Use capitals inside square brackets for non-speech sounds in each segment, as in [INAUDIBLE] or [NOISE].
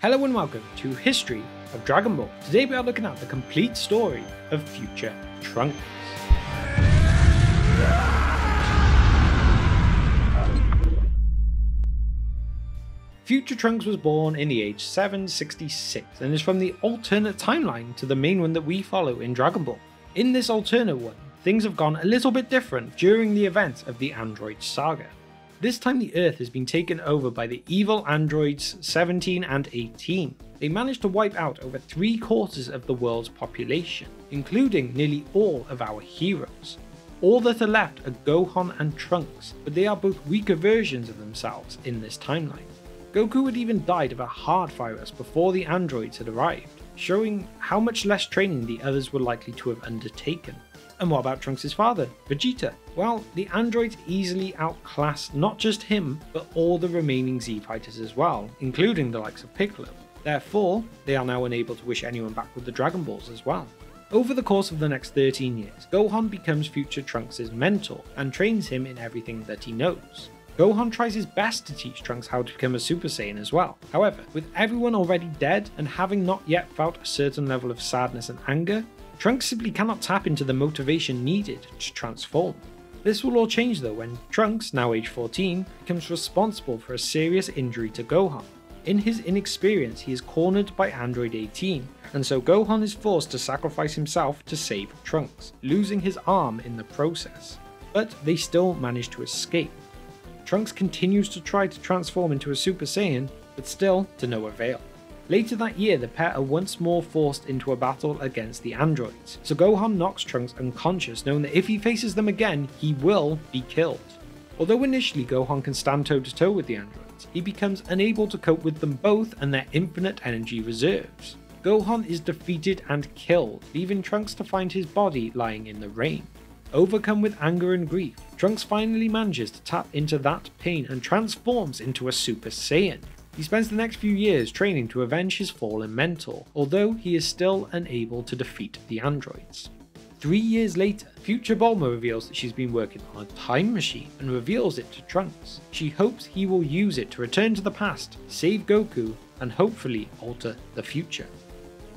Hello and welcome to History of Dragon Ball. Today we are looking at the complete story of future Trunks. Future Trunks was born in the age 766 and is from the alternate timeline to the main one that we follow in Dragon Ball. In this alternate one, things have gone a little bit different during the events of the Android saga. This time the Earth has been taken over by the evil androids 17 and 18. They managed to wipe out over three quarters of the world's population, including nearly all of our heroes. All that are left are Gohan and Trunks, but they are both weaker versions of themselves in this timeline. Goku had even died of a heart virus before the androids had arrived, showing how much less training the others were likely to have undertaken. And what about Trunks' father, Vegeta? Well, the androids easily outclassed not just him, but all the remaining Z fighters as well, including the likes of Piccolo. Therefore, they are now unable to wish anyone back with the Dragon Balls as well. Over the course of the next 13 years, Gohan becomes future Trunks' mentor and trains him in everything that he knows. Gohan tries his best to teach Trunks how to become a Super Saiyan as well. However, with everyone already dead and having not yet felt a certain level of sadness and anger, Trunks simply cannot tap into the motivation needed to transform. This will all change though when Trunks, now age 14, becomes responsible for a serious injury to Gohan. In his inexperience, he is cornered by Android 18, and so Gohan is forced to sacrifice himself to save Trunks, losing his arm in the process. But they still manage to escape. Trunks continues to try to transform into a Super Saiyan, but still to no avail. Later that year, the pair are once more forced into a battle against the androids, so Gohan knocks Trunks unconscious, knowing that if he faces them again, he will be killed. Although initially Gohan can stand toe to toe with the androids, he becomes unable to cope with them both and their infinite energy reserves. Gohan is defeated and killed, leaving Trunks to find his body lying in the rain. Overcome with anger and grief, Trunks finally manages to tap into that pain and transforms into a Super Saiyan. He spends the next few years training to avenge his fallen mentor, although he is still unable to defeat the androids. Three years later, future Bulma reveals that she's been working on a time machine and reveals it to Trunks. She hopes he will use it to return to the past, save Goku, and hopefully alter the future.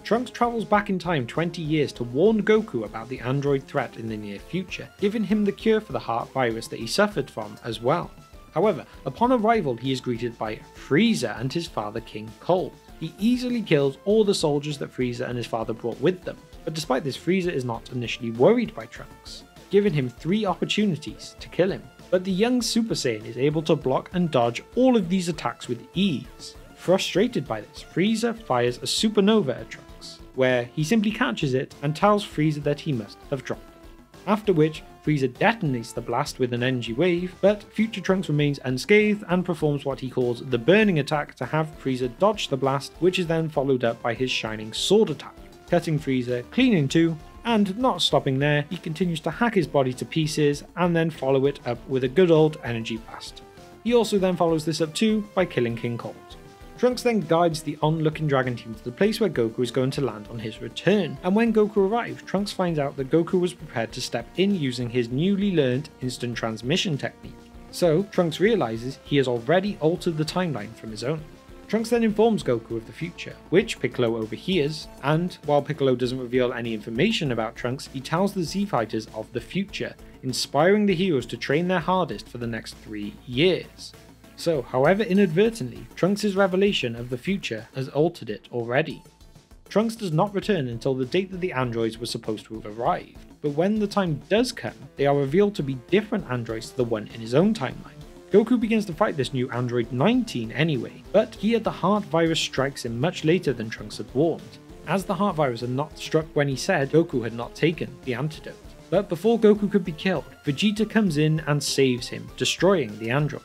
Trunks travels back in time 20 years to warn Goku about the android threat in the near future, giving him the cure for the heart virus that he suffered from as well. However, upon arrival he is greeted by Frieza and his father King Cold. He easily kills all the soldiers that Frieza and his father brought with them, but despite this Frieza is not initially worried by Trunks, giving him three opportunities to kill him. But the young Super Saiyan is able to block and dodge all of these attacks with ease. Frustrated by this, Frieza fires a supernova at Trunks, where he simply catches it and tells Frieza that he must have dropped it. After which, Frieza detonates the blast with an energy wave, but Future Trunks remains unscathed and performs what he calls the burning attack to have Frieza dodge the blast, which is then followed up by his shining sword attack, cutting Frieza clean in two, and not stopping there, he continues to hack his body to pieces and then follow it up with a good old energy blast. He also then follows this up too by killing King Cold. Trunks then guides the onlooking dragon team to the place where Goku is going to land on his return, and when Goku arrives, Trunks finds out that Goku was prepared to step in using his newly learned instant transmission technique. So, Trunks realizes he has already altered the timeline from his own. Trunks then informs Goku of the future, which Piccolo overhears, and while Piccolo doesn't reveal any information about Trunks, he tells the Z Fighters of the future, inspiring the heroes to train their hardest for the next three years. So, however inadvertently, Trunks' revelation of the future has altered it already. Trunks does not return until the date that the androids were supposed to have arrived, but when the time does come, they are revealed to be different androids to the one in his own timeline. Goku begins to fight this new android 19 anyway, but here the heart virus strikes him much later than Trunks had warned. As the heart virus had not struck when he said Goku had not taken the antidote. But before Goku could be killed, Vegeta comes in and saves him, destroying the android.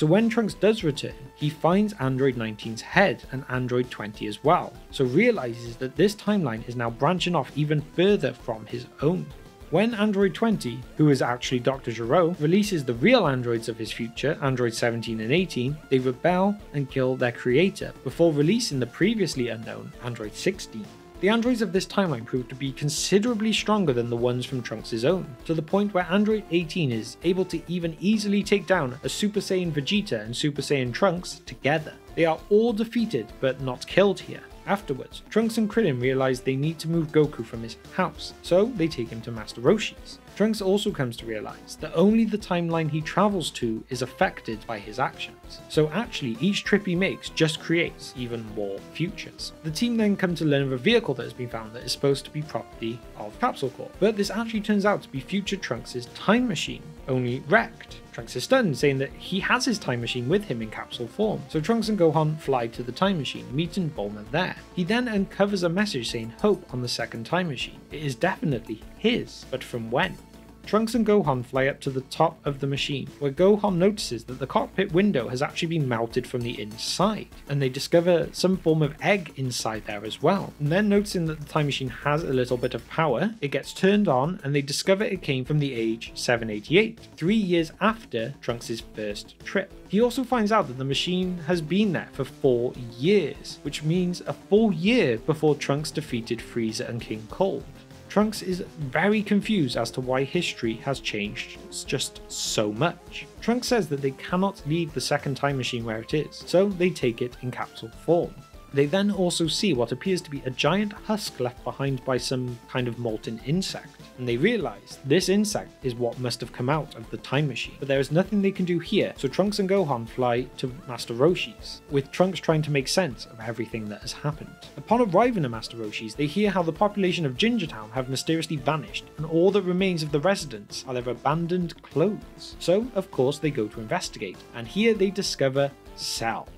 So when Trunks does return, he finds Android 19's head and Android 20 as well, so realizes that this timeline is now branching off even further from his own. When Android 20, who is actually Dr. Gero, releases the real androids of his future, Android 17 and 18, they rebel and kill their creator before releasing the previously unknown Android 16. The androids of this timeline prove to be considerably stronger than the ones from Trunks' own, to the point where Android 18 is able to even easily take down a Super Saiyan Vegeta and Super Saiyan Trunks together. They are all defeated but not killed here. Afterwards, Trunks and Krillin realize they need to move Goku from his house, so they take him to Master Roshi's. Trunks also comes to realize that only the timeline he travels to is affected by his actions. So actually, each trip he makes just creates even more futures. The team then come to learn of a vehicle that has been found that is supposed to be property of Capsule Corp, but this actually turns out to be future Trunks' time machine, only wrecked. Trunks is stunned, saying that he has his time machine with him in capsule form. So Trunks and Gohan fly to the time machine, meeting Bulma there. He then uncovers a message saying hope on the second time machine. It is definitely his, but from when? Trunks and Gohan fly up to the top of the machine, where Gohan notices that the cockpit window has actually been melted from the inside, and they discover some form of egg inside there as well. And then noticing that the time machine has a little bit of power, it gets turned on and they discover it came from the age 788, three years after Trunks' first trip. He also finds out that the machine has been there for four years, which means a full year before Trunks defeated Frieza and King Cold. Trunks is very confused as to why history has changed just so much. Trunks says that they cannot leave the second time machine where it is, so they take it in capsule form. They then also see what appears to be a giant husk left behind by some kind of molten insect, and they realize this insect is what must have come out of the time machine. But there is nothing they can do here, so Trunks and Gohan fly to Master Roshi's, with Trunks trying to make sense of everything that has happened. Upon arriving at Master Roshi's, they hear how the population of Gingertown have mysteriously vanished, and all that remains of the residents are their abandoned clothes. So, of course, they go to investigate, and here they discover Cell.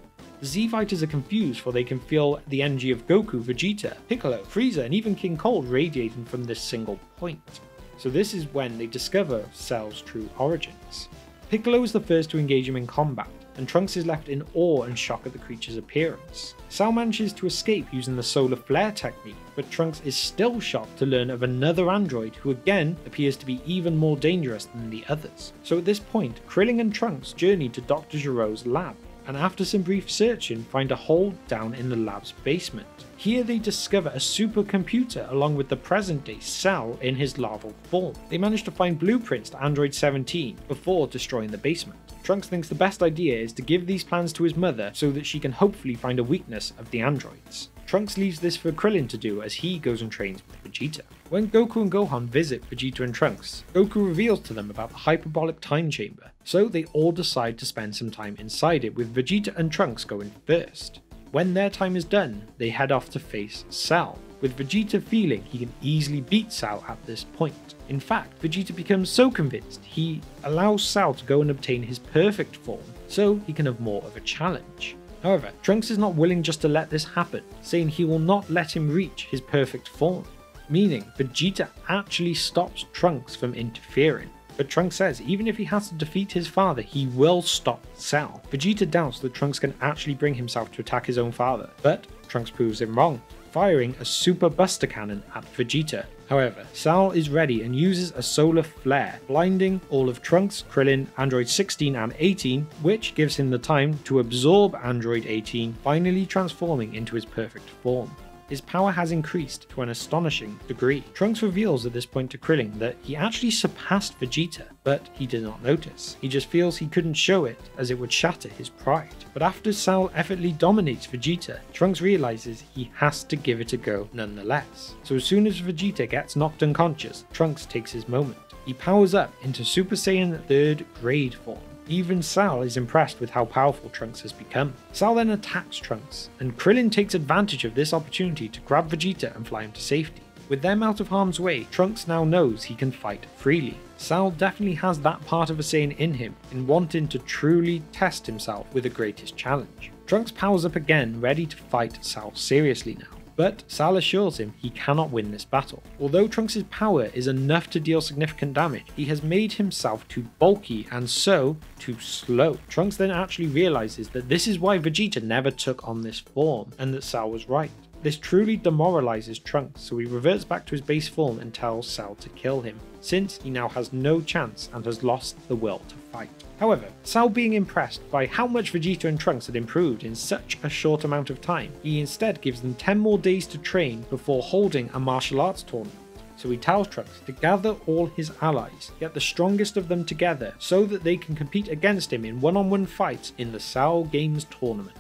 Z Fighters are confused for they can feel the energy of Goku, Vegeta, Piccolo, Frieza, and even King Cold radiating from this single point. So this is when they discover Cell's true origins. Piccolo is the first to engage him in combat, and Trunks is left in awe and shock at the creature's appearance. Cell manages to escape using the solar flare technique, but Trunks is still shocked to learn of another android who again appears to be even more dangerous than the others. So at this point, Krillin and Trunks journey to Dr. Gero's lab, and after some brief searching find a hole down in the lab's basement. Here they discover a supercomputer along with the present day Cell in his larval form. They manage to find blueprints to Android 17 before destroying the basement. Trunks thinks the best idea is to give these plans to his mother so that she can hopefully find a weakness of the androids. Trunks leaves this for Krillin to do as he goes and trains with Vegeta. When Goku and Gohan visit Vegeta and Trunks, Goku reveals to them about the hyperbolic time chamber, so they all decide to spend some time inside it with Vegeta and Trunks going first. When their time is done, they head off to face Cell, with Vegeta feeling he can easily beat Cell at this point. In fact, Vegeta becomes so convinced he allows Cell to go and obtain his perfect form so he can have more of a challenge. However, Trunks is not willing just to let this happen, saying he will not let him reach his perfect form, meaning Vegeta actually stops Trunks from interfering. But Trunks says even if he has to defeat his father, he will stop Cell. Vegeta doubts that Trunks can actually bring himself to attack his own father, but Trunks proves him wrong, firing a Super Buster Cannon at Vegeta. However, Cell is ready and uses a solar flare, blinding all of Trunks, Krillin, Android 16 and 18, which gives him the time to absorb Android 18, finally transforming into his perfect form his power has increased to an astonishing degree. Trunks reveals at this point to Krillin that he actually surpassed Vegeta, but he did not notice. He just feels he couldn't show it as it would shatter his pride. But after Cell effortlessly dominates Vegeta, Trunks realizes he has to give it a go nonetheless. So as soon as Vegeta gets knocked unconscious, Trunks takes his moment. He powers up into Super Saiyan 3rd grade form even Cell is impressed with how powerful Trunks has become. Cell then attacks Trunks, and Krillin takes advantage of this opportunity to grab Vegeta and fly him to safety. With them out of harm's way, Trunks now knows he can fight freely. Cell definitely has that part of a Saiyan in him, in wanting to truly test himself with the greatest challenge. Trunks powers up again, ready to fight Cell seriously now. But Cell assures him he cannot win this battle. Although Trunks' power is enough to deal significant damage, he has made himself too bulky and so too slow. Trunks then actually realizes that this is why Vegeta never took on this form, and that Cell was right. This truly demoralizes Trunks, so he reverts back to his base form and tells Cell to kill him, since he now has no chance and has lost the will to fight. However, Cell being impressed by how much Vegeta and Trunks had improved in such a short amount of time, he instead gives them 10 more days to train before holding a martial arts tournament. So he tells Trunks to gather all his allies, get the strongest of them together so that they can compete against him in one on one fights in the Cell Games tournament.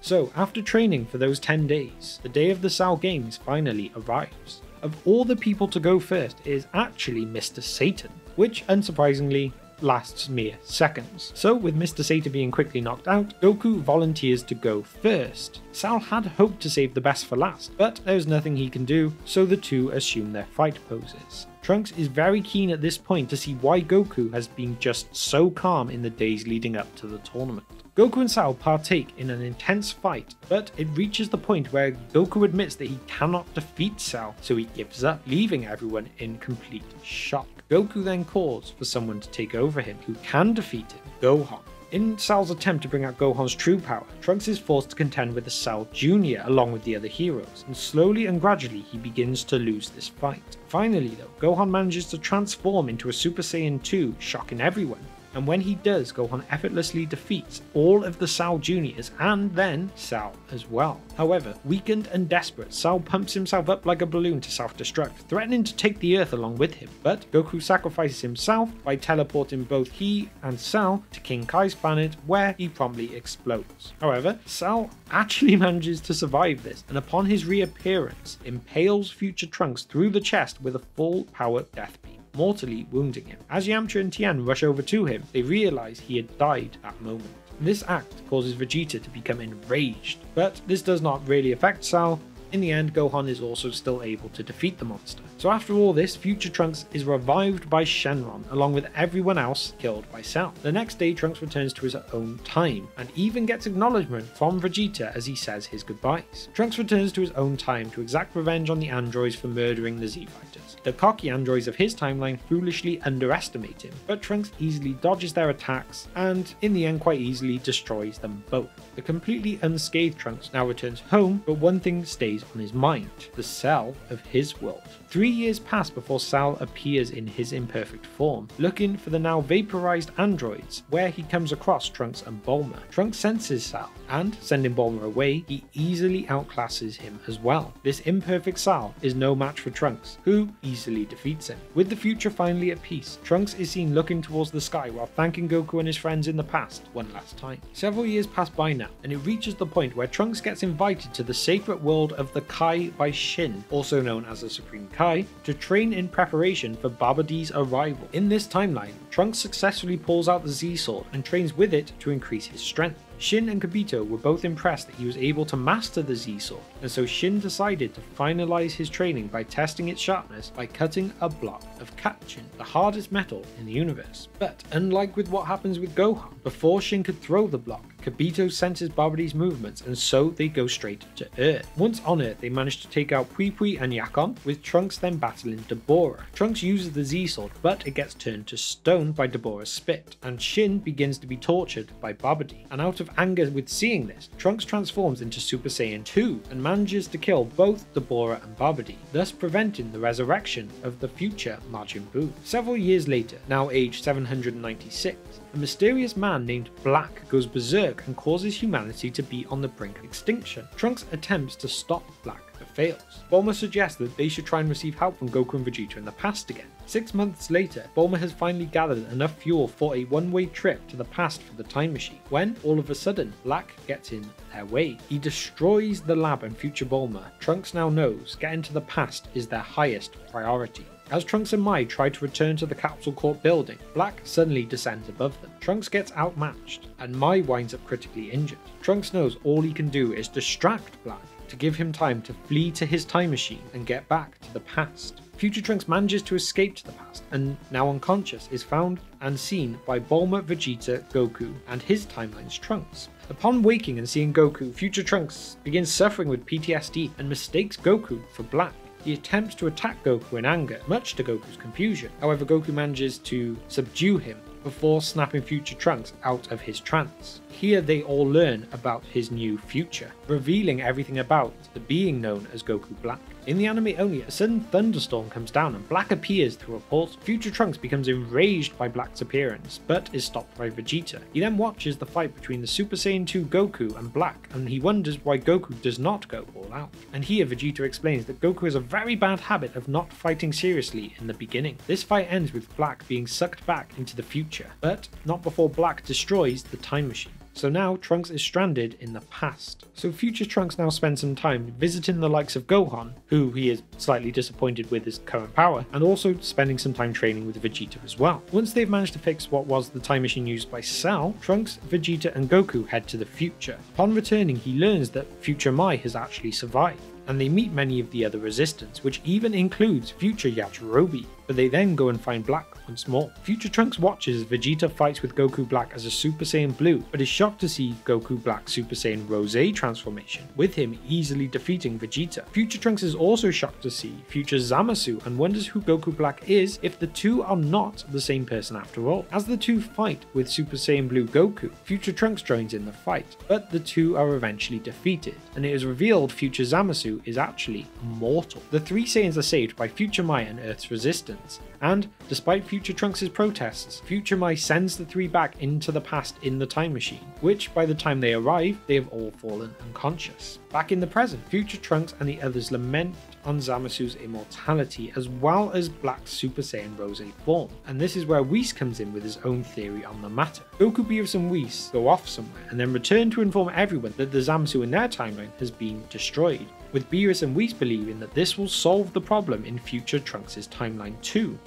So, after training for those 10 days, the day of the Cell Games finally arrives. Of all the people to go first, is actually Mr. Satan, which unsurprisingly lasts mere seconds. So, with Mr. Satan being quickly knocked out, Goku volunteers to go first. Cell had hoped to save the best for last, but there's nothing he can do, so the two assume their fight poses. Trunks is very keen at this point to see why Goku has been just so calm in the days leading up to the tournament. Goku and Cell partake in an intense fight, but it reaches the point where Goku admits that he cannot defeat Cell, so he gives up, leaving everyone in complete shock. Goku then calls for someone to take over him who can defeat him, Gohan. In Cell's attempt to bring out Gohan's true power, Trunks is forced to contend with the Cell Jr. along with the other heroes, and slowly and gradually he begins to lose this fight. Finally though, Gohan manages to transform into a Super Saiyan 2, shocking everyone, and when he does, Gohan effortlessly defeats all of the Cell Juniors and then Cell as well. However, weakened and desperate, Cell pumps himself up like a balloon to self-destruct, threatening to take the Earth along with him. But Goku sacrifices himself by teleporting both he and Cell to King Kai's planet, where he promptly explodes. However, Cell actually [LAUGHS] manages to survive this, and upon his reappearance, impales future Trunks through the chest with a full power death mortally wounding him. As Yamcha and Tien rush over to him, they realize he had died that moment. This act causes Vegeta to become enraged, but this does not really affect Cell. In the end, Gohan is also still able to defeat the monster. So after all this, Future Trunks is revived by Shenron, along with everyone else killed by Cell. The next day, Trunks returns to his own time, and even gets acknowledgement from Vegeta as he says his goodbyes. Trunks returns to his own time to exact revenge on the androids for murdering the Z-Fighters. The cocky androids of his timeline foolishly underestimate him, but Trunks easily dodges their attacks, and in the end quite easily destroys them both. The completely unscathed Trunks now returns home, but one thing stays on his mind, the cell of his world. Three years pass before Cell appears in his imperfect form, looking for the now vaporized androids, where he comes across Trunks and Bulma. Trunks senses Cell, and sending Bulma away, he easily outclasses him as well. This imperfect Cell is no match for Trunks, who easily defeats him. With the future finally at peace, Trunks is seen looking towards the sky while thanking Goku and his friends in the past one last time. Several years pass by now, and it reaches the point where Trunks gets invited to the sacred world of the Kai by Shin, also known as the Supreme Kai to train in preparation for Babidi's arrival. In this timeline, Trunks successfully pulls out the Z-Sword and trains with it to increase his strength. Shin and Kibito were both impressed that he was able to master the Z-Sword, and so Shin decided to finalize his training by testing its sharpness by cutting a block of Katchin, the hardest metal in the universe. But unlike with what happens with Gohan, before Shin could throw the block, Kibito senses Babidi's movements and so they go straight to Earth. Once on Earth, they manage to take out Pui Pui and Yakon, with Trunks then battling Dabura. Trunks uses the Z-Sword, but it gets turned to stone by Dabura's spit, and Shin begins to be tortured by Babidi. And out of anger with seeing this, Trunks transforms into Super Saiyan 2 and manages to kill both Dabura and Babidi, thus preventing the resurrection of the future Majin Buu. Several years later, now aged 796, a mysterious man named Black goes berserk and causes humanity to be on the brink of extinction. Trunks attempts to stop Black but fails. Bulma suggests that they should try and receive help from Goku and Vegeta in the past again. Six months later, Bulma has finally gathered enough fuel for a one-way trip to the past for the time machine, when all of a sudden, Black gets in their way. He destroys the lab and future Bulma. Trunks now knows getting to the past is their highest priority. As Trunks and Mai try to return to the Capsule Corp building, Black suddenly descends above them. Trunks gets outmatched, and Mai winds up critically injured. Trunks knows all he can do is distract Black to give him time to flee to his time machine and get back to the past. Future Trunks manages to escape to the past and, now unconscious, is found and seen by Bulma, Vegeta, Goku, and his timeline's Trunks. Upon waking and seeing Goku, Future Trunks begins suffering with PTSD and mistakes Goku for Black. He attempts to attack Goku in anger, much to Goku's confusion. However, Goku manages to subdue him before snapping Future Trunks out of his trance. Here they all learn about his new future. revealing everything about the being known as Goku Black. In the anime only, a sudden thunderstorm comes down and Black appears through a portal. Future Trunks becomes enraged by Black's appearance, but is stopped by Vegeta. He then watches the fight between the Super Saiyan 2 Goku and Black, and he wonders why Goku does not go all out. And here Vegeta explains that Goku has a very bad habit of not fighting seriously in the beginning. This fight ends with Black being sucked back into the future, but not before Black destroys the time machine. So now Trunks is stranded in the past. So future Trunks now spends some time visiting the likes of Gohan, who he is slightly disappointed with his current power, and also spending some time training with Vegeta as well. Once they've managed to fix what was the time machine used by Cell, Trunks, Vegeta, and Goku head to the future. Upon returning, he learns that future Mai has actually survived and they meet many of the other resistance, which even includes future Yajirobe, but they then go and find Black once more. Future Trunks watches Vegeta fights with Goku Black as a Super Saiyan Blue, but is shocked to see Goku Black Super Saiyan Rose transformation, with him easily defeating Vegeta. Future Trunks is also shocked to see future Zamasu and wonders who Goku Black is if the two are not the same person after all. As the two fight with Super Saiyan Blue Goku, Future Trunks joins in the fight, but the two are eventually defeated, and it is revealed future Zamasu is actually immortal. The three Saiyans are saved by Future Mai and Earth's resistance, and despite Future Trunks' protests, Future Mai sends the three back into the past in the time machine, which by the time they arrive, they have all fallen unconscious. Back in the present, Future Trunks and the others lament on Zamasu's immortality as well as Black's Super Saiyan Rose form, and this is where Whis comes in with his own theory on the matter. Goku, Beerus and Whis go off somewhere and then return to inform everyone that the Zamasu in their timeline has been destroyed, with Beerus and Whis believing that this will solve the problem in future Trunks' timeline too.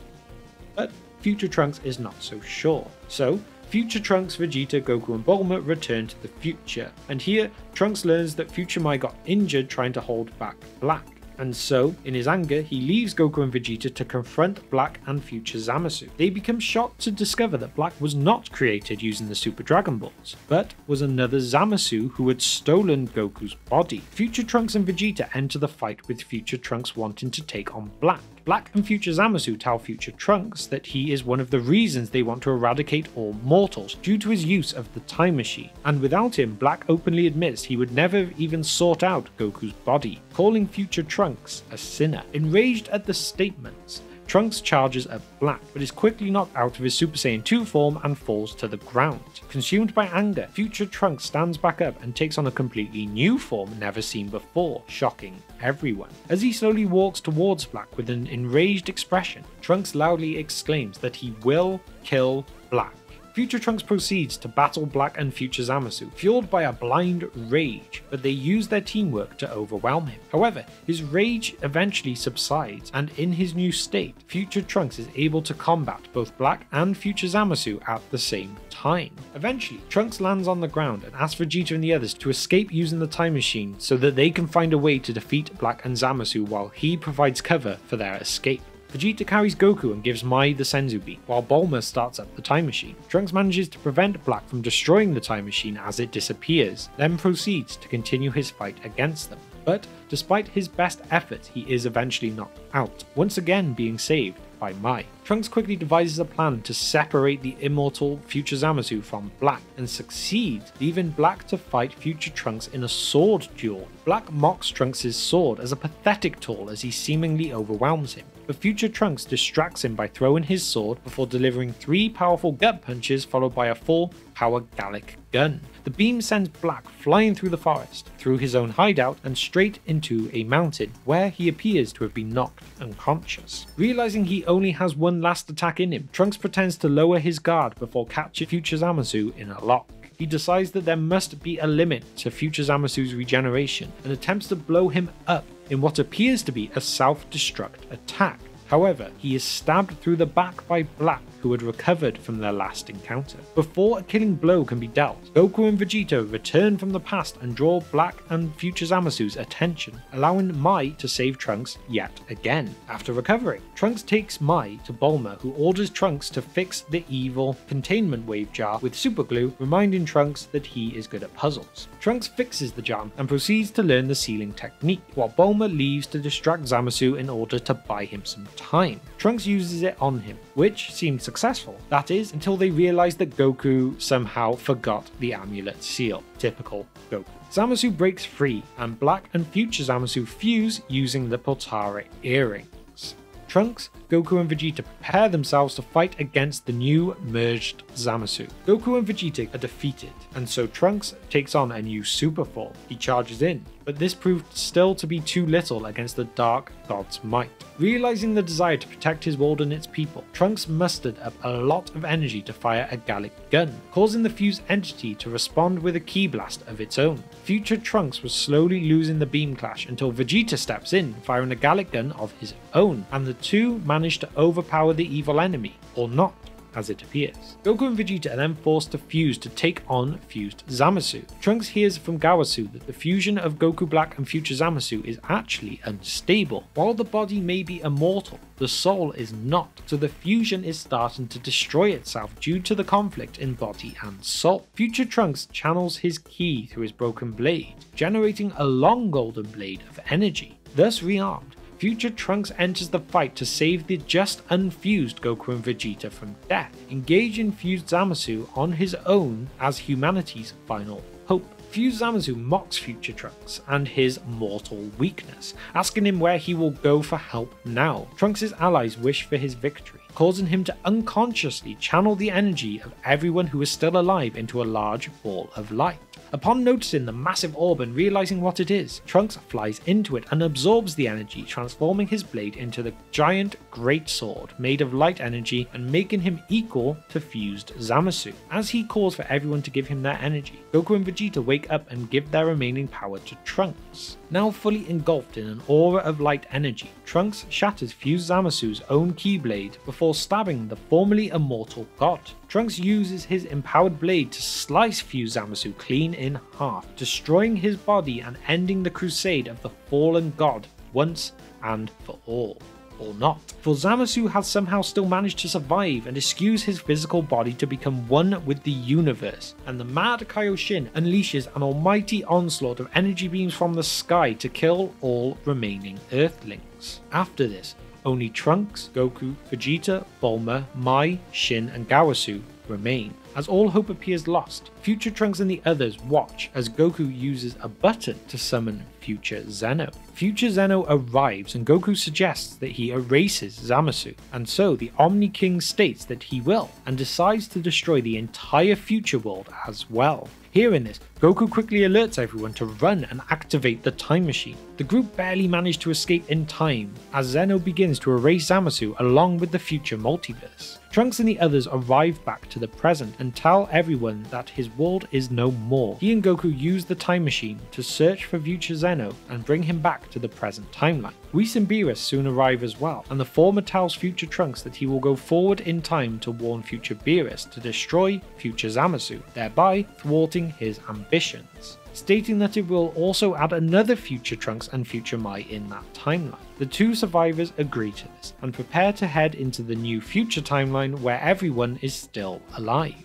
But future Trunks is not so sure. So, Future Trunks, Vegeta, Goku, and Bulma return to the future, and here Trunks learns that Future Mai got injured trying to hold back Black. And so, in his anger, he leaves Goku and Vegeta to confront Black and future Zamasu. They become shocked to discover that Black was not created using the Super Dragon Balls, but was another Zamasu who had stolen Goku's body. Future Trunks and Vegeta enter the fight with Future Trunks wanting to take on Black. Black and Future Zamasu tell Future Trunks that he is one of the reasons they want to eradicate all mortals due to his use of the time machine, and without him, Black openly admits he would never have even sort out Goku's body, calling Future Trunks a sinner. Enraged at the statements, Trunks charges at Black, but is quickly knocked out of his Super Saiyan 2 form and falls to the ground. Consumed by anger, future Trunks stands back up and takes on a completely new form never seen before, shocking everyone. As he slowly walks towards Black with an enraged expression, Trunks loudly exclaims that he will kill Black. Future Trunks proceeds to battle Black and Future Zamasu, fueled by a blind rage, but they use their teamwork to overwhelm him. However, his rage eventually subsides, and in his new state, Future Trunks is able to combat both Black and Future Zamasu at the same time. Eventually, Trunks lands on the ground and asks Vegeta and the others to escape using the time machine so that they can find a way to defeat Black and Zamasu while he provides cover for their escape. Vegeta carries Goku and gives Mai the Senzu Bean, while Bulma starts up the time machine. Trunks manages to prevent Black from destroying the time machine as it disappears, then proceeds to continue his fight against them. But despite his best efforts, he is eventually knocked out, once again being saved by Mai. Trunks quickly devises a plan to separate the immortal Future Zamasu from Black and succeeds, leaving Black to fight Future Trunks in a sword duel. Black mocks Trunks' sword as a pathetic tool as he seemingly overwhelms him, but Future Trunks distracts him by throwing his sword before delivering three powerful gut punches followed by a full power Galick gun. The beam sends Black flying through the forest, through his own hideout, and straight into a mountain, where he appears to have been knocked unconscious. Realizing he only has one last attack in him, Trunks pretends to lower his guard before catching Future Zamasu in a lock. He decides that there must be a limit to Future Zamasu's regeneration and attempts to blow him up in what appears to be a self destruct attack. However, he is stabbed through the back by Black, who had recovered from their last encounter. Before a killing blow can be dealt, Goku and Vegeta return from the past and draw Black and Future Zamasu's attention, allowing Mai to save Trunks yet again. After recovering, Trunks takes Mai to Bulma, who orders Trunks to fix the evil containment wave jar with super glue, reminding Trunks that he is good at puzzles. Trunks fixes the jar and proceeds to learn the sealing technique, while Bulma leaves to distract Zamasu in order to buy him some time. Trunks uses it on him, which seemed successful. That is, until they realize that Goku somehow forgot the amulet seal. Typical Goku. Zamasu breaks free, and Black and Future Zamasu fuse using the Potara earrings. Trunks, Goku and Vegeta prepare themselves to fight against the new merged Zamasu. Goku and Vegeta are defeated, and so Trunks takes on a new super form. He charges in, but this proved still to be too little against the Dark God's might. Realizing the desire to protect his world and its people, Trunks mustered up a lot of energy to fire a Galick gun, causing the fused entity to respond with a ki blast of its own. Future Trunks was slowly losing the beam clash until Vegeta steps in, firing a Galick gun of his own, and the two manage to overpower the evil enemy, or not as it appears. Goku and Vegeta are then forced to fuse to take on fused Zamasu. Trunks hears from Gowasu that the fusion of Goku Black and future Zamasu is actually unstable. While the body may be immortal, the soul is not, so the fusion is starting to destroy itself due to the conflict in body and soul. Future Trunks channels his ki through his broken blade, generating a long golden blade of energy. Thus rearmed, Future Trunks enters the fight to save the just unfused Goku and Vegeta from death, engage in fused Zamasu on his own as humanity's final hope. Fused Zamasu mocks Future Trunks and his mortal weakness, asking him where he will go for help now. Trunks' allies wish for his victory, causing him to unconsciously channel the energy of everyone who is still alive into a large ball of light. Upon noticing the massive orb and realizing what it is, Trunks flies into it and absorbs the energy, transforming his blade into the giant great sword made of light energy and making him equal to fused Zamasu. As he calls for everyone to give him their energy, Goku and Vegeta wake up and give their remaining power to Trunks. Now fully engulfed in an aura of light energy, Trunks shatters Fused Zamasu's own ki blade before stabbing the formerly immortal god. Trunks uses his empowered blade to slice Fused Zamasu clean in half, destroying his body and ending the crusade of the fallen god once and for all or not. For Zamasu has somehow still managed to survive and eschews his physical body to become one with the universe, and the mad Kaioshin unleashes an almighty onslaught of energy beams from the sky to kill all remaining Earthlings. After this, only Trunks, Goku, Vegeta, Bulma, Mai, Shin, and Gowasu remain. As all hope appears lost, Future Trunks and the others watch as Goku uses a button to summon Future Zeno. Future Zeno arrives and Goku suggests that he erases Zamasu, and so the Omni King states that he will, and decides to destroy the entire future world as well. Hearing this, Goku quickly alerts everyone to run and activate the time machine. The group barely manage to escape in time, as Zeno begins to erase Zamasu along with the future multiverse. Trunks and the others arrive back to the present and tell everyone that his world is no more. He and Goku use the time machine to search for future Zeno and bring him back to the present timeline. Whis and Beerus soon arrive as well, and the former tells future Trunks that he will go forward in time to warn future Beerus to destroy future Zamasu, thereby thwarting his ambitions stating that it will also add another future Trunks and future Mai in that timeline. The two survivors agree to this and prepare to head into the new future timeline where everyone is still alive.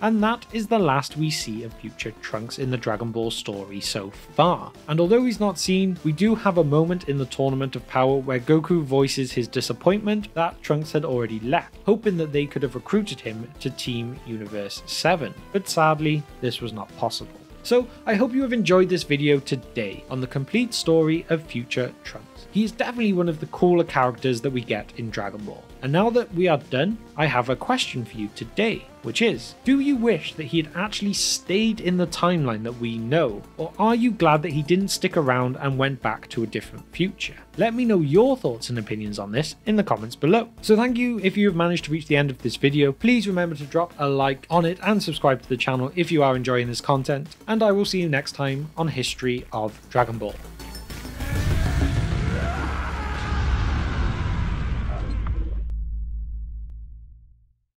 And that is the last we see of future Trunks in the Dragon Ball story so far. And although he's not seen, we do have a moment in the Tournament of Power where Goku voices his disappointment that Trunks had already left, hoping that they could have recruited him to Team Universe 7. But sadly, this was not possible. So I hope you have enjoyed this video today on the complete story of future Trunks. He is definitely one of the cooler characters that we get in Dragon Ball. And now that we are done, I have a question for you today, which is Do you wish that he had actually stayed in the timeline that we know, or are you glad that he didn't stick around and went back to a different future? Let me know your thoughts and opinions on this in the comments below. So thank you if you have managed to reach the end of this video. Please remember to drop a like on it and subscribe to the channel if you are enjoying this content, and I will see you next time on History of Dragon Ball.